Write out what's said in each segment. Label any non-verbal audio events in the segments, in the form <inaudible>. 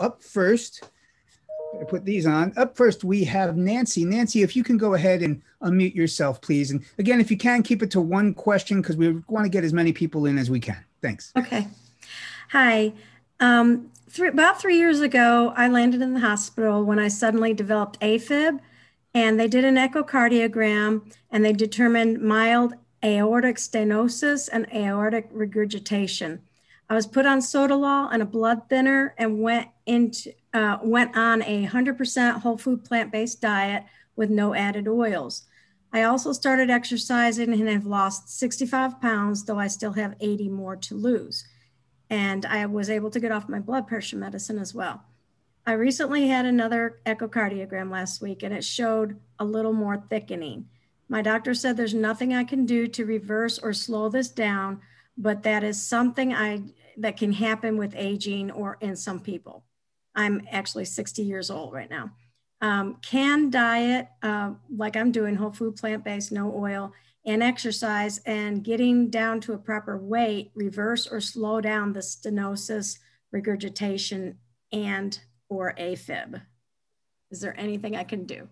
up first, I put these on. Up first, we have Nancy. Nancy, if you can go ahead and unmute yourself, please. And again, if you can, keep it to one question because we want to get as many people in as we can. Thanks. Okay. Hi. Um, three, about three years ago, I landed in the hospital when I suddenly developed AFib, and they did an echocardiogram and they determined mild aortic stenosis and aortic regurgitation. I was put on Sotalol and a blood thinner and went into uh, went on a 100% whole food plant-based diet with no added oils. I also started exercising and have lost 65 pounds, though I still have 80 more to lose. And I was able to get off my blood pressure medicine as well. I recently had another echocardiogram last week and it showed a little more thickening. My doctor said there's nothing I can do to reverse or slow this down, but that is something I that can happen with aging or in some people. I'm actually 60 years old right now. Um, can diet, uh, like I'm doing, whole food, plant based, no oil, and exercise, and getting down to a proper weight, reverse or slow down the stenosis, regurgitation, and or AFib? Is there anything I can do?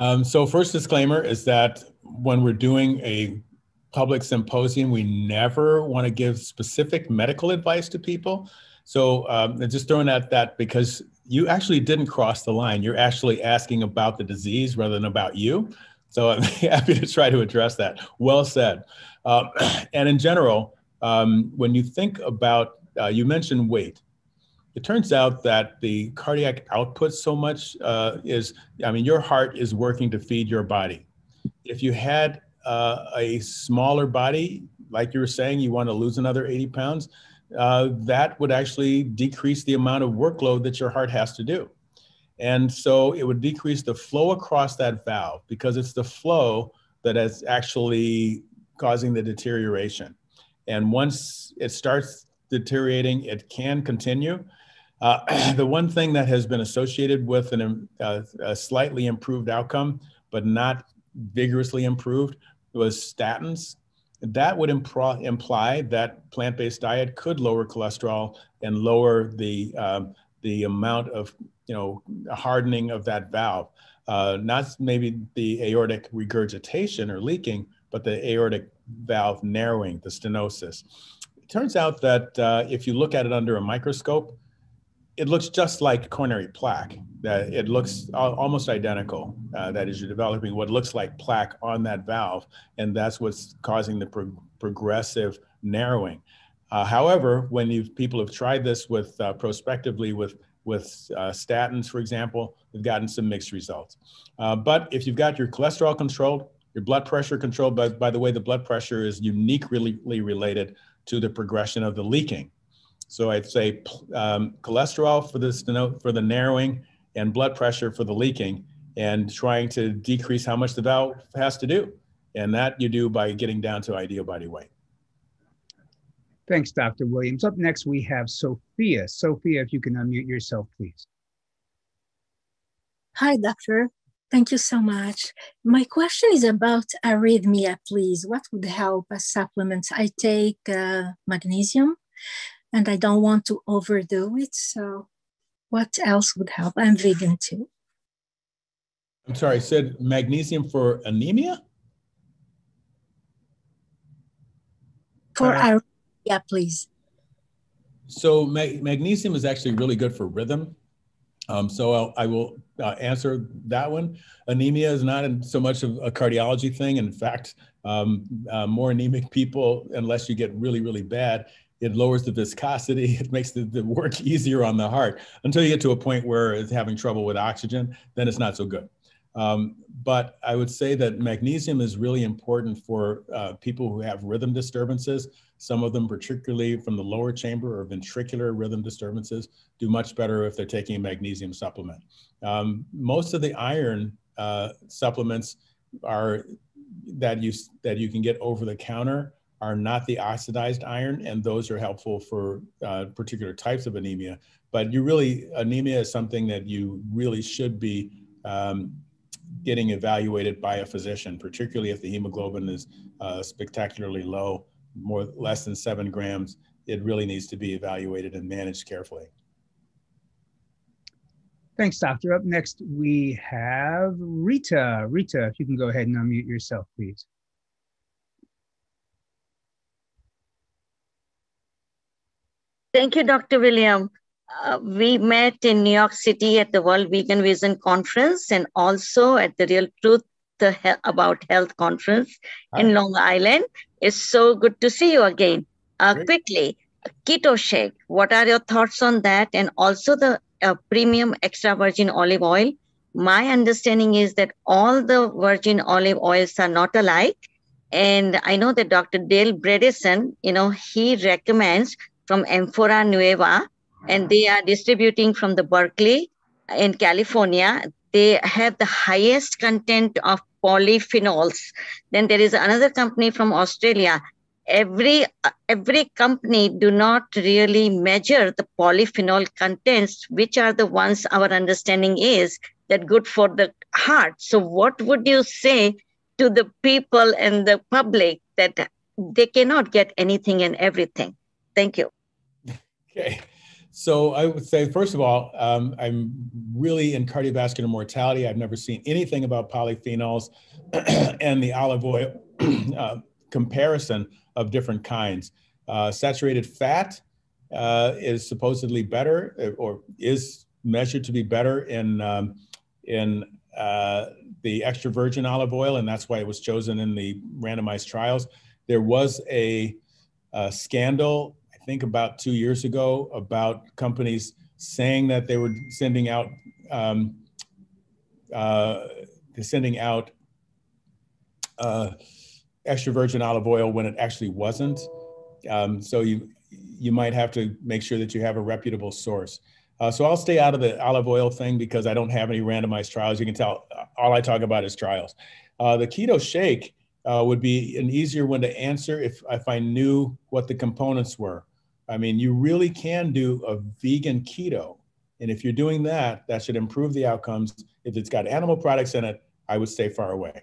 Um, so, first disclaimer is that when we're doing a public symposium, we never want to give specific medical advice to people. So, um, just throwing at that because you actually didn't cross the line. You're actually asking about the disease rather than about you. So, <laughs> I'm happy to try to address that. Well said. Um, <clears throat> and in general, um, when you think about, uh, you mentioned weight. It turns out that the cardiac output so much uh, is, I mean, your heart is working to feed your body. If you had uh, a smaller body, like you were saying, you want to lose another 80 pounds, uh, that would actually decrease the amount of workload that your heart has to do. And so it would decrease the flow across that valve because it's the flow that is actually causing the deterioration. And once it starts deteriorating, it can continue. Uh, <clears throat> the one thing that has been associated with an, uh, a slightly improved outcome, but not vigorously improved, was statins. That would imply that plant-based diet could lower cholesterol and lower the um, the amount of you know hardening of that valve. Uh, not maybe the aortic regurgitation or leaking, but the aortic valve narrowing, the stenosis. It turns out that uh, if you look at it under a microscope, it looks just like coronary plaque. That it looks almost identical. Uh, that is, you're developing what looks like plaque on that valve, and that's what's causing the pro- progressive narrowing. Uh, however, when you people have tried this with uh, prospectively with with uh, statins, for example, they've gotten some mixed results. Uh, but if you've got your cholesterol controlled, your blood pressure controlled, by, by the way, the blood pressure is uniquely related to the progression of the leaking. So I'd say um, cholesterol for the for the narrowing and blood pressure for the leaking, and trying to decrease how much the valve has to do, and that you do by getting down to ideal body weight. Thanks, Dr. Williams. Up next, we have Sophia. Sophia, if you can unmute yourself, please. Hi, doctor. Thank you so much. My question is about arrhythmia, please. What would help as supplements? I take uh, magnesium and I don't want to overdo it. So, what else would help? I'm vegan too. I'm sorry, I said magnesium for anemia? For uh, yeah, please. So magnesium is actually really good for rhythm. Um, so I'll, I will uh, answer that one. Anemia is not so much of a cardiology thing. In fact, um, uh, more anemic people, unless you get really, really bad, it lowers the viscosity. <laughs> It makes the, the work <laughs> easier on the heart until you get to a point where it's having trouble with oxygen, then it's not so good. Um, but I would say that magnesium is really important for uh, people who have rhythm disturbances. Some of them, particularly from the lower chamber or ventricular rhythm disturbances, do much better if they're taking a magnesium supplement. Um, most of the iron uh, supplements are that you that you can get over the counter are not the oxidized iron, and those are helpful for uh, particular types of anemia. But you really, anemia is something that you really should be um, getting evaluated by a physician, particularly if the hemoglobin is uh, spectacularly low, more less than seven grams. It really needs to be evaluated and managed carefully. Thanks, Doctor. Up next, we have Rita. Rita, if you can go ahead and unmute yourself, please. Thank you, Dr. William. Uh, we met in New York City at the World Vegan Vision Conference and also at the Real Truth About Health Conference Hi. in Long Island. It's so good to see you again. Uh, quickly, keto shake, what are your thoughts on that? And also the uh, premium extra virgin olive oil. My understanding is that all the virgin olive oils are not alike. And I know that Dr. Dale Bredesen, you know, he recommends from Amphora Nueva, and they are distributing from the Berkeley in California. They have the highest content of polyphenols. Then there is another company from Australia. Every every company do not really measure the polyphenol contents, which are the ones our understanding is that good for the heart. So, what would you say to the people and the public that they cannot get anything and everything? Thank you. Okay. So I would say, first of all, um, I'm really in cardiovascular mortality. I've never seen anything about polyphenols <clears throat> and the olive oil <clears throat> uh, comparison of different kinds. Uh, saturated fat uh, is supposedly better uh, or is measured to be better in, um, in uh, the extra virgin olive oil, and that's why it was chosen in the randomized trials. There was a, a scandal think about two years ago about companies saying that they were sending out um, uh, sending out uh, extra virgin olive oil when it actually wasn't. Um, so you you might have to make sure that you have a reputable source. Uh, so I'll stay out of the olive oil thing because I don't have any randomized trials. You can tell all I talk about is trials. Uh, the keto shake uh, would be an easier one to answer if if I knew what the components were. I mean, you really can do a vegan keto. And if you're doing that, that should improve the outcomes. If it's got animal products in it, I would stay far away.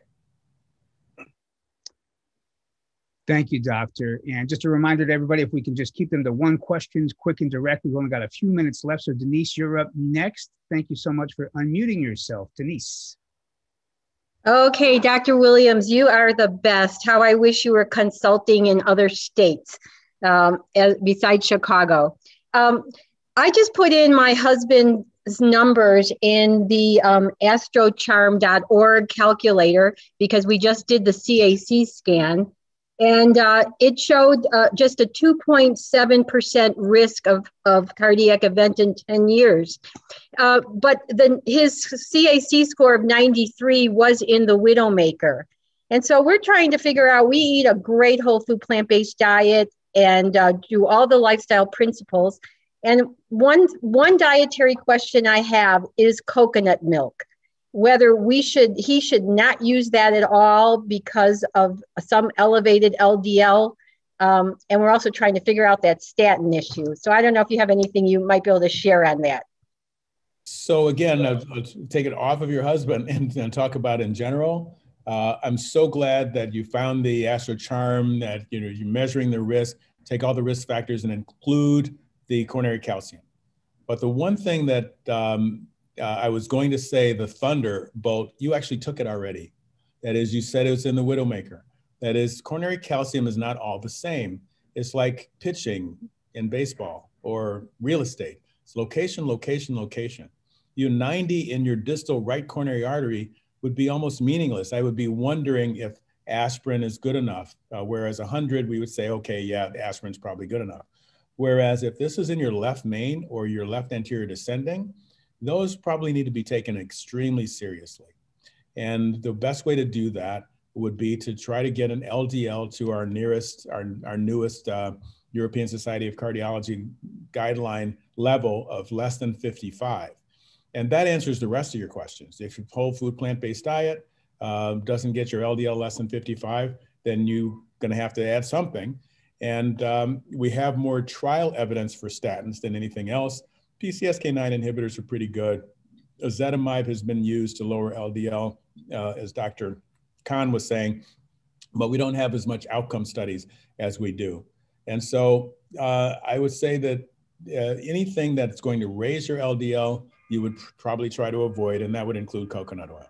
Thank you, doctor. And just a reminder to everybody, if we can just keep them to one questions, quick and direct. We've only got a few minutes left. So Denise, you're up next. Thank you so much for unmuting yourself. Denise. Okay, Dr. Williams, you are the best. How I wish you were consulting in other states um, as, besides Chicago. Um, I just put in my husband's numbers in the um, astrocharm.org calculator because we just did the CAC scan. And uh, it showed uh, just a 2.7% risk of, of cardiac event in 10 years. Uh, but the, his CAC score of 93 was in the Widowmaker. And so we're trying to figure out we eat a great whole food plant based diet and uh, do all the lifestyle principles. And one one dietary question I have is coconut milk. Whether we should he should not use that at all because of some elevated LDL. Um, and we're also trying to figure out that statin issue. So I don't know if you have anything you might be able to share on that. So again, I'll, I'll take it off of your husband and, and talk about in general. Uh, I'm so glad that you found the AstroCharm, that you know you're measuring the risk, take all the risk factors and include the coronary calcium. But the one thing that um, uh, I was going to say, the Thunderbolt, you actually took it already. That is, you said it was in the Widowmaker. That is, coronary calcium is not all the same. It's like pitching in baseball or real estate. It's location, location, location. You 90 in your distal right coronary artery would be almost meaningless. I would be wondering if aspirin is good enough. Uh, whereas 100, we would say, okay, yeah, aspirin's probably good enough. Whereas if this is in your left main or your left anterior descending, those probably need to be taken extremely seriously. And the best way to do that would be to try to get an LDL to our nearest, our, our newest uh, European Society of Cardiology guideline level of less than 55. And that answers the rest of your questions. If you whole food plant-based diet uh, doesn't get your LDL less than 55, then you're going to have to add something. And um, we have more trial evidence for statins than anything else. PCSK9 inhibitors are pretty good. Ezetimibe has been used to lower LDL, uh, as Dr. Kahn was saying, but we don't have as much outcome studies as we do. And so uh, I would say that uh, anything that's going to raise your LDL you would probably try to avoid, and that would include coconut oil.